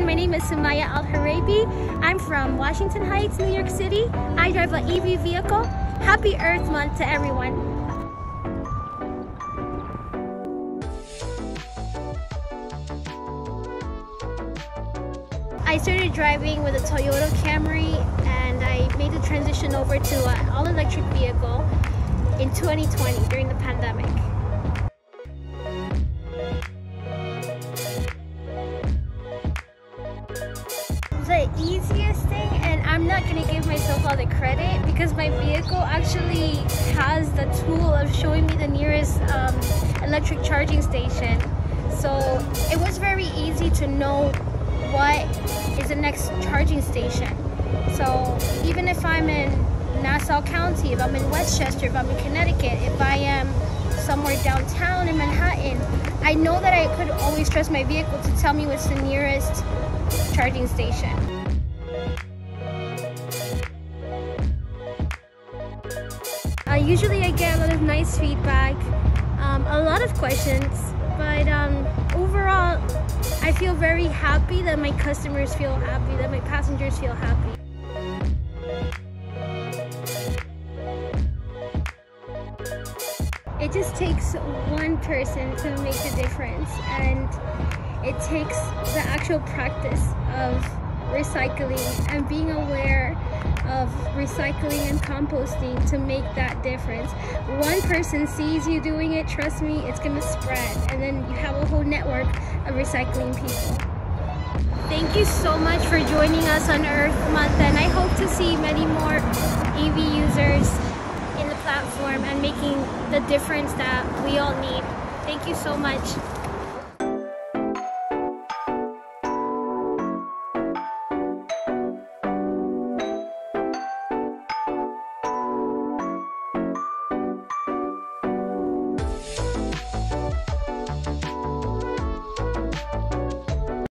everyone, my name is Sumaiya Alhuraibi. I'm from Washington Heights, New York City. I drive an EV vehicle. Happy Earth Month to everyone. I started driving with a Toyota Camry and I made the transition over to an all-electric vehicle in 2020 during the pandemic. The easiest thing and I'm not gonna give myself all the credit because my vehicle actually has the tool of showing me the nearest um, electric charging station. So it was very easy to know what is the next charging station. So even if I'm in Nassau County, if I'm in Westchester, if I'm in Connecticut, if I am somewhere downtown in Manhattan, I know that I could always trust my vehicle to tell me what's the nearest charging station. Uh, usually I get a lot of nice feedback, um, a lot of questions, but um, overall I feel very happy that my customers feel happy, that my passengers feel happy. It just takes one person to make the difference and it takes the actual practice of recycling and being aware of recycling and composting to make that difference. One person sees you doing it, trust me, it's gonna spread and then you have a whole network of recycling people. Thank you so much for joining us on Earth Month and I hope to see many more EV users in the platform and making the difference that we all need. Thank you so much.